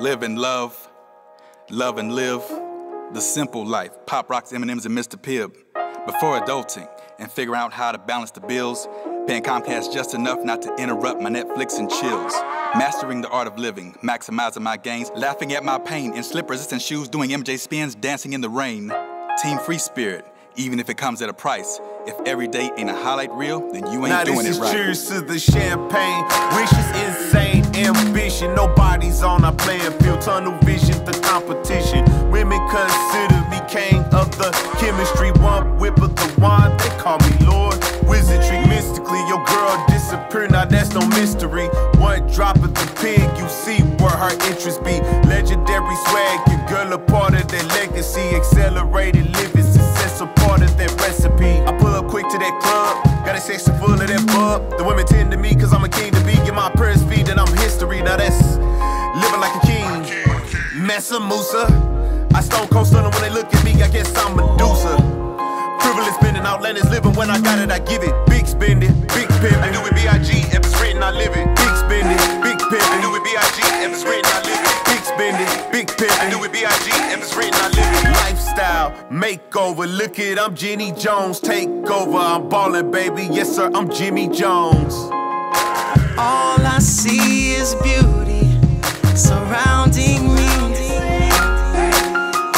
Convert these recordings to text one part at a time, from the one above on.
live and love, love and live the simple life. Pop rocks, M&M's, and Mr. Pibb. Before adulting and figure out how to balance the bills, paying Comcast just enough not to interrupt my Netflix and chills. Mastering the art of living, maximizing my gains, laughing at my pain in slip resistant shoes, doing MJ spins, dancing in the rain. Team free spirit, even if it comes at a price. If every day ain't a highlight reel, then you ain't now doing this it is right. cheers to the champagne. Wishes insane Nobody's on our playing field. Tunnel vision, the competition. Women consider me king of the chemistry. One whip of the wand, they call me Lord. Wizardry, mystically, your girl disappear. Now that's no mystery. One drop of the pig, you see where her interest be. Legendary swag, your girl a part of their legacy. Accelerated living, success a part of that recipe. I pull up quick to that club, got a section full of that bub. The women tend to Now that's living like a king. Mansa Musa. I stone cold stunner when they look at me, I guess I'm Medusa. Privilege spending, outlanders living when I got it, I give it. Big spending, big pimping. I do it B.I.G. if it's written, I live it. Big spending, big pimping. I do it B.I.G. if it's written, I live it. Big spending, big pimping. I do it B.I.G. if it's written, I live it. Lifestyle, makeover. Look it, I'm Jenny Jones. Take over, I'm ballin', baby. Yes, sir, I'm Jimmy Jones. All I see is beauty surrounding me.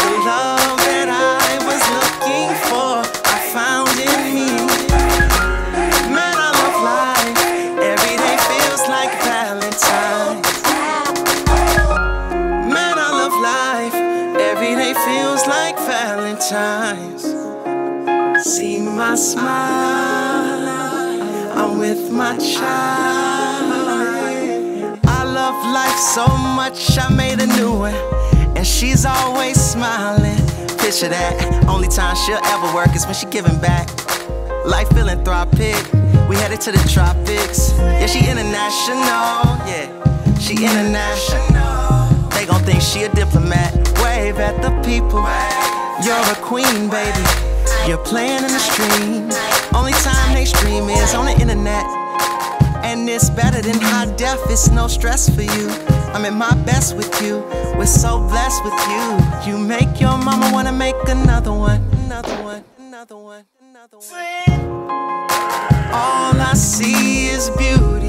The love that I was looking for, I found in me. Man, I love life. Every day feels like Valentine's. Man, I love life. Every day feels like Valentine's. See my smile. I'm with my child. Life so much, I made a new one. And she's always smiling. Picture that. Only time she'll ever work is when she giving back. Life philanthropic. We headed to the tropics. Yeah, she international. Yeah, she international. They gon' think she a diplomat. Wave at the people. You're a queen, baby. You're playing in the stream. Only time they stream is on the internet. And it's better than high def, it's no stress for you. I'm at my best with you, we're so blessed with you. You make your mama wanna make another one, another one, another one, another one. All I see is beauty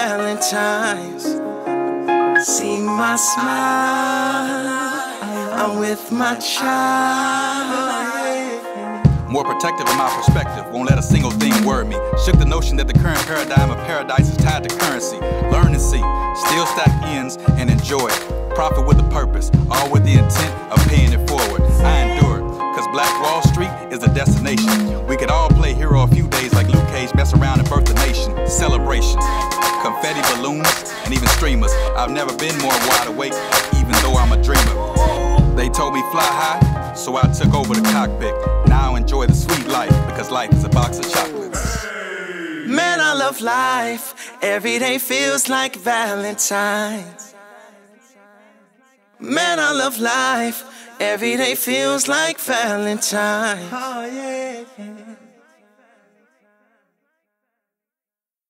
Valentine's. See my smile. I'm with my child. More protective in my perspective, won't let a single thing worry me. Shook the notion that the current paradigm of paradise is tied to currency. Learn and see, still stack ends and enjoy it. Profit with a purpose, all with the intent of paying it forward. I endure it, cause Black Wall Street is a destination. We could all play hero a few days like Luke Cage, mess around and birth the nation. Celebration, confetti balloons, and even streamers. I've never been more wide awake, even though I'm a dreamer. They told me fly high, so I took over the cockpit. Now I enjoy the sweet life because life is a box of chocolates. Man, I love life. Every day feels like Valentine's. Man, I love life. Every day feels like Valentine's. Oh, yeah.